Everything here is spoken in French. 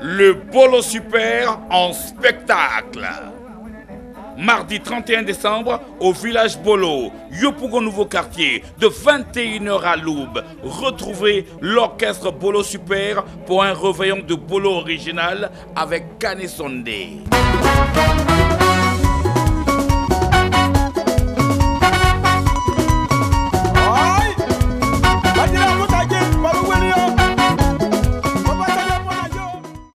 le Bolo Super en spectacle. Mardi 31 décembre, au village Bolo, Yopougon Nouveau Quartier, de 21h à l'aube. Retrouvez l'orchestre Bolo Super pour un réveillon de Bolo original avec Kane Sondé.